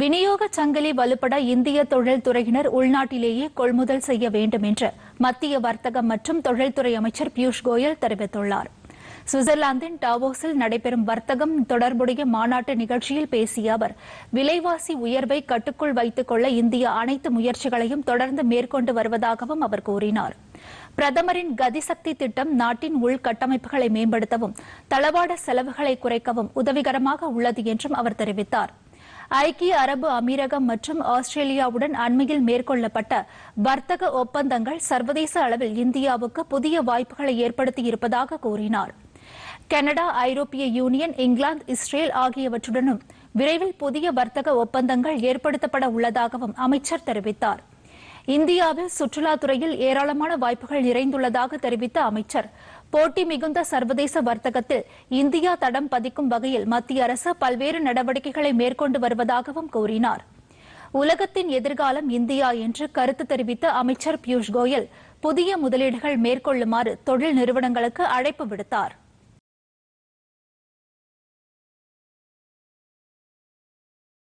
விநியோக சங்கிலி வலுப்பட இந்திய தொழில்துறையினர் உள்நாட்டிலேயே கொள்முதல் செய்ய வேண்டும் என்று மத்திய வர்த்தகம் மற்றும் தொழில்துறை அமைச்சர் பியூஷ் கோயல் தெரிவித்துள்ளார். சுவிட்சர்லாந்தின் டாவோஸில் நடைபெறும் வர்த்தகம் தொடர்புடைய மாநாட்டு நிகழ்ச்சியில் பேசிய அவர் விலைவாசி உயர்வை கட்டுக்குள் வைத்துக் கொள்ள இந்தியா அனைத்து முயற்சிகளையும் தொடர்ந்து மேற்கொண்டு வருவதாகவும் அவர் கூறினார். பிரதமரின் கதிசக்தி திட்டம் நாட்டின் உள்கட்டமைப்புகளை மேம்படுத்தவும் தளவாட செலவுகளை குறைக்கவும் உதவிகரமாக உள்ளது என்றும் அவர் தெரிவித்தார். ஐக்கிய அரபு அமீரகம் மற்றும் ஆஸ்திரேலியாவுடன் அண்மையில் மேற்கொள்ளப்பட்ட வர்த்தக ஒப்பந்தங்கள் சர்வதேச அளவில் இந்தியாவுக்கு புதிய வாய்ப்புகளை ஏற்படுத்தியிருப்பதாக கூறினார். கனடா ஐரோப்பிய யூனியன் இங்கிலாந்து இஸ்ரேல் ஆகியவற்றுடனும் விரைவில் புதிய வர்த்தக ஒப்பந்தங்கள் ஏற்படுத்தப்பட உள்ளதாகவும் அமைச்சர் தெரிவித்தார். இந்தியாவில் சுற்றுலாத்துறையில் ஏராளமான வாய்ப்புகள் நிறைந்துள்ளதாக தெரிவித்த அமைச்சர் போட்டி மிகுந்த சர்வதேச வர்த்தகத்தில் இந்தியா தடம் பதிக்கும் வகையில் மத்திய அரசு பல்வேறு நடவடிக்கைகளை மேற்கொண்டு வருவதாகவும் கூறினார். உலகத்தின் எதிர்காலம் இந்தியா என்று கருத்து தெரிவித்த அமைச்சர் பியூஷ் கோயல் புதிய முதலீடுகள் மேற்கொள்ளுமாறு தொழில் நிறுவனங்களுக்கு அழைப்பு விடுத்தாா்